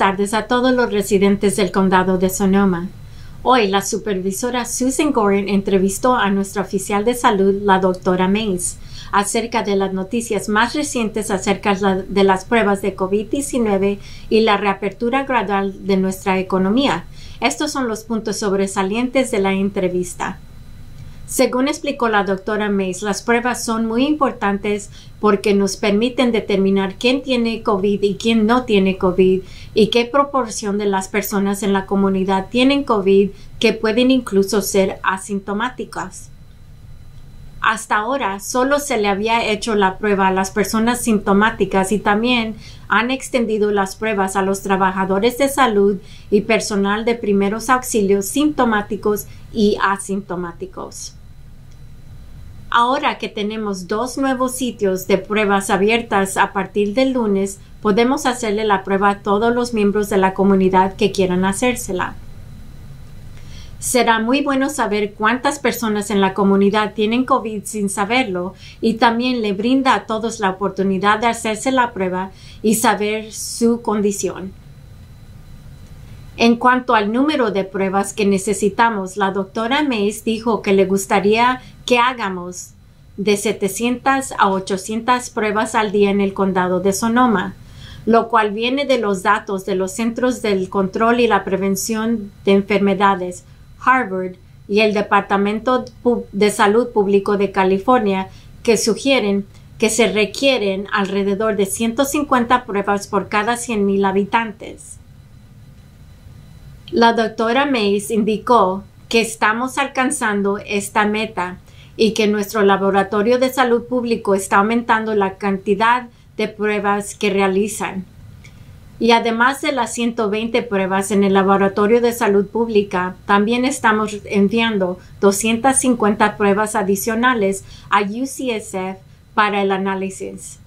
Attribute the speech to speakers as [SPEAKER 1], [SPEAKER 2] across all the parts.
[SPEAKER 1] tardes a todos los residentes del condado de Sonoma. Hoy la supervisora Susan Gorin entrevistó a nuestra oficial de salud, la doctora Mays, acerca de las noticias más recientes acerca de las pruebas de COVID-19 y la reapertura gradual de nuestra economía. Estos son los puntos sobresalientes de la entrevista. Según explicó la doctora Mays, las pruebas son muy importantes porque nos permiten determinar quién tiene COVID y quién no tiene COVID y qué proporción de las personas en la comunidad tienen COVID que pueden incluso ser asintomáticas. Hasta ahora solo se le había hecho la prueba a las personas sintomáticas y también han extendido las pruebas a los trabajadores de salud y personal de primeros auxilios sintomáticos y asintomáticos. Ahora que tenemos dos nuevos sitios de pruebas abiertas a partir del lunes, podemos hacerle la prueba a todos los miembros de la comunidad que quieran hacérsela. Será muy bueno saber cuántas personas en la comunidad tienen COVID sin saberlo y también le brinda a todos la oportunidad de hacerse la prueba y saber su condición. En cuanto al número de pruebas que necesitamos, la doctora Mays dijo que le gustaría que hagamos de 700 a 800 pruebas al día en el condado de Sonoma, lo cual viene de los datos de los Centros del Control y la Prevención de Enfermedades, Harvard y el Departamento de Salud Público de California, que sugieren que se requieren alrededor de 150 pruebas por cada 100.000 habitantes. La doctora Mays indicó que estamos alcanzando esta meta y que nuestro laboratorio de salud público está aumentando la cantidad de pruebas que realizan. Y además de las 120 pruebas en el laboratorio de salud pública, también estamos enviando 250 pruebas adicionales a UCSF para el análisis.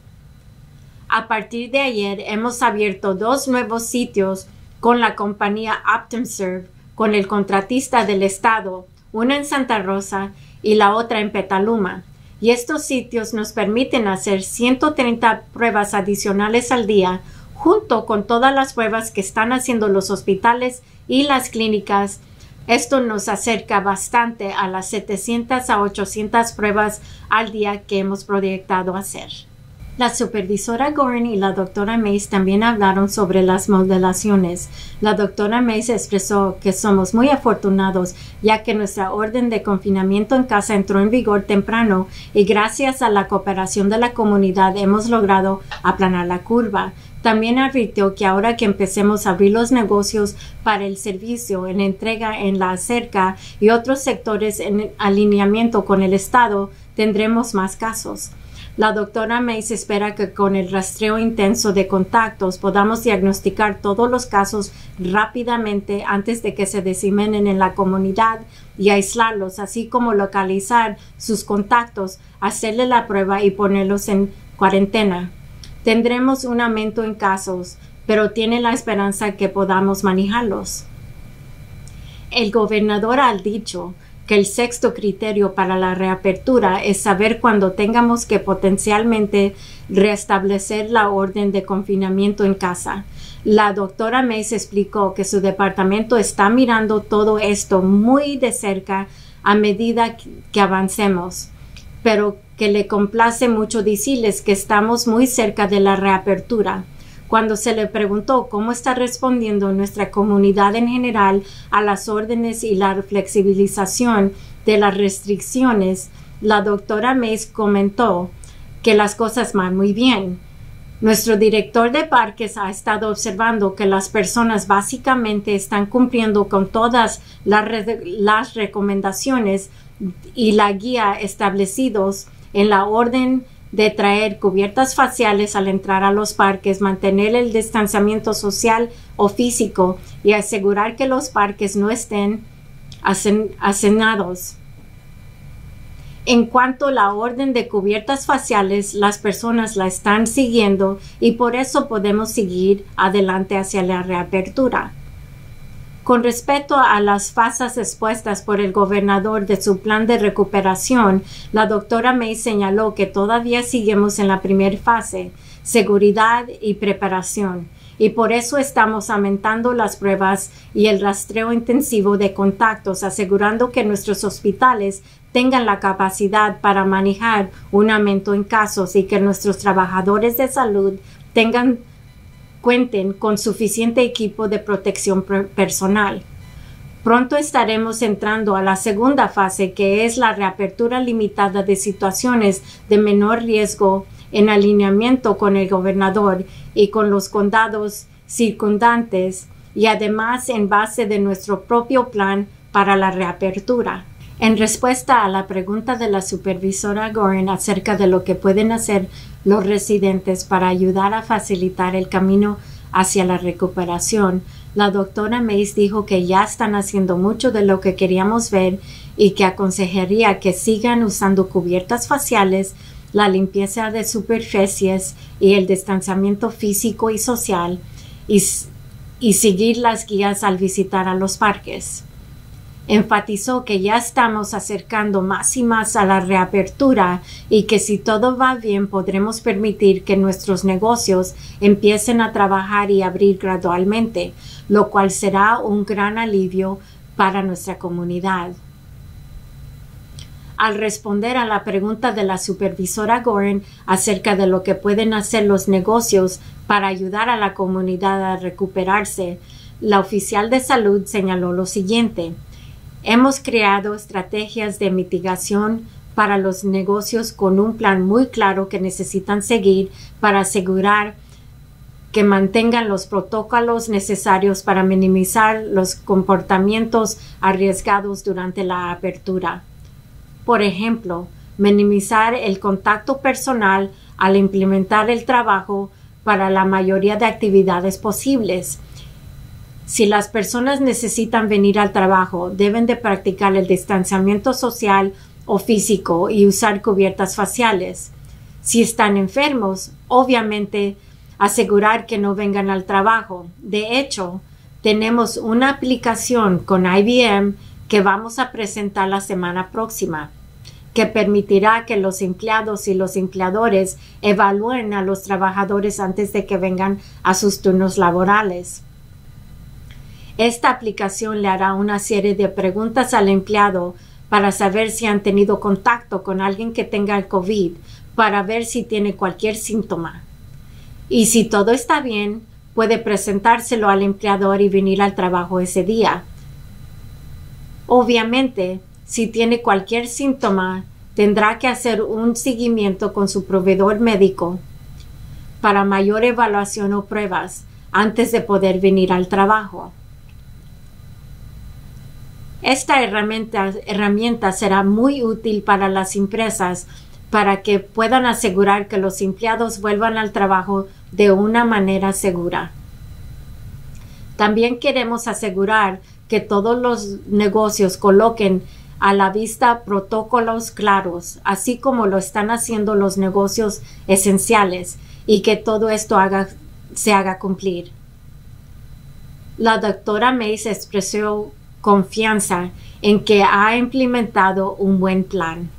[SPEAKER 1] A partir de ayer hemos abierto dos nuevos sitios con la compañía OptumServe, con el contratista del estado, una en Santa Rosa y la otra en Petaluma. Y estos sitios nos permiten hacer 130 pruebas adicionales al día, junto con todas las pruebas que están haciendo los hospitales y las clínicas. Esto nos acerca bastante a las 700 a 800 pruebas al día que hemos proyectado hacer. La supervisora Gorin y la doctora Mays también hablaron sobre las modelaciones. La doctora Mays expresó que somos muy afortunados ya que nuestra orden de confinamiento en casa entró en vigor temprano y gracias a la cooperación de la comunidad hemos logrado aplanar la curva. También advirtió que ahora que empecemos a abrir los negocios para el servicio en entrega en la cerca y otros sectores en alineamiento con el Estado, tendremos más casos. La doctora Mays espera que con el rastreo intenso de contactos podamos diagnosticar todos los casos rápidamente antes de que se diseminen en la comunidad y aislarlos, así como localizar sus contactos, hacerle la prueba y ponerlos en cuarentena. Tendremos un aumento en casos, pero tiene la esperanza que podamos manejarlos. El gobernador ha dicho que el sexto criterio para la reapertura es saber cuándo tengamos que potencialmente restablecer la orden de confinamiento en casa. La doctora Mays explicó que su departamento está mirando todo esto muy de cerca a medida que avancemos, pero que le complace mucho decirles que estamos muy cerca de la reapertura cuando se le preguntó cómo está respondiendo nuestra comunidad en general a las órdenes y la flexibilización de las restricciones, la doctora Mays comentó que las cosas van muy bien. Nuestro director de parques ha estado observando que las personas básicamente están cumpliendo con todas las, las recomendaciones y la guía establecidos en la orden de traer cubiertas faciales al entrar a los parques, mantener el distanciamiento social o físico y asegurar que los parques no estén hacenados. En cuanto a la orden de cubiertas faciales, las personas la están siguiendo y por eso podemos seguir adelante hacia la reapertura. Con respecto a las fases expuestas por el gobernador de su plan de recuperación, la doctora May señaló que todavía seguimos en la primera fase, seguridad y preparación, y por eso estamos aumentando las pruebas y el rastreo intensivo de contactos, asegurando que nuestros hospitales tengan la capacidad para manejar un aumento en casos y que nuestros trabajadores de salud tengan cuenten con suficiente equipo de protección personal. Pronto estaremos entrando a la segunda fase, que es la reapertura limitada de situaciones de menor riesgo en alineamiento con el gobernador y con los condados circundantes y además en base de nuestro propio plan para la reapertura. En respuesta a la pregunta de la supervisora Goren acerca de lo que pueden hacer los residentes para ayudar a facilitar el camino hacia la recuperación, la doctora Mays dijo que ya están haciendo mucho de lo que queríamos ver y que aconsejaría que sigan usando cubiertas faciales, la limpieza de superficies y el distanciamiento físico y social y seguir las guías al visitar a los parques. Enfatizó que ya estamos acercando más y más a la reapertura y que si todo va bien podremos permitir que nuestros negocios empiecen a trabajar y abrir gradualmente, lo cual será un gran alivio para nuestra comunidad. Al responder a la pregunta de la supervisora Goren acerca de lo que pueden hacer los negocios para ayudar a la comunidad a recuperarse, la oficial de salud señaló lo siguiente Hemos creado estrategias de mitigación para los negocios con un plan muy claro que necesitan seguir para asegurar que mantengan los protocolos necesarios para minimizar los comportamientos arriesgados durante la apertura. Por ejemplo, minimizar el contacto personal al implementar el trabajo para la mayoría de actividades posibles si las personas necesitan venir al trabajo, deben de practicar el distanciamiento social o físico y usar cubiertas faciales. Si están enfermos, obviamente asegurar que no vengan al trabajo. De hecho, tenemos una aplicación con IBM que vamos a presentar la semana próxima, que permitirá que los empleados y los empleadores evalúen a los trabajadores antes de que vengan a sus turnos laborales. Esta aplicación le hará una serie de preguntas al empleado para saber si han tenido contacto con alguien que tenga el COVID, para ver si tiene cualquier síntoma. Y si todo está bien, puede presentárselo al empleador y venir al trabajo ese día. Obviamente, si tiene cualquier síntoma, tendrá que hacer un seguimiento con su proveedor médico para mayor evaluación o pruebas antes de poder venir al trabajo. Esta herramienta, será muy útil para las empresas para que puedan asegurar que los empleados vuelvan al trabajo de una manera segura. También queremos asegurar que todos los negocios coloquen a la vista protocolos claros, así como lo están haciendo los negocios esenciales, y que todo esto se haga cumplir. La doctora Mays expresó confianza en que ha implementado un buen plan.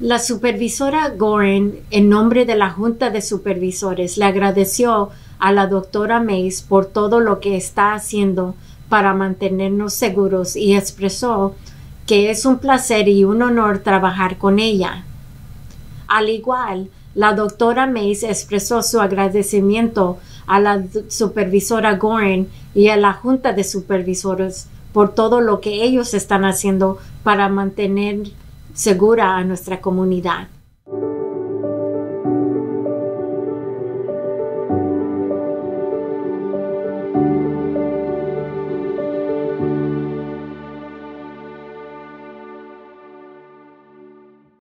[SPEAKER 1] La supervisora Goren, en nombre de la Junta de Supervisores, le agradeció a la doctora Mays por todo lo que está haciendo para mantenernos seguros y expresó que es un placer y un honor trabajar con ella. Al igual, la doctora Mays expresó su agradecimiento a la supervisora Goren y a la junta de supervisores por todo lo que ellos están haciendo para mantener segura a nuestra comunidad.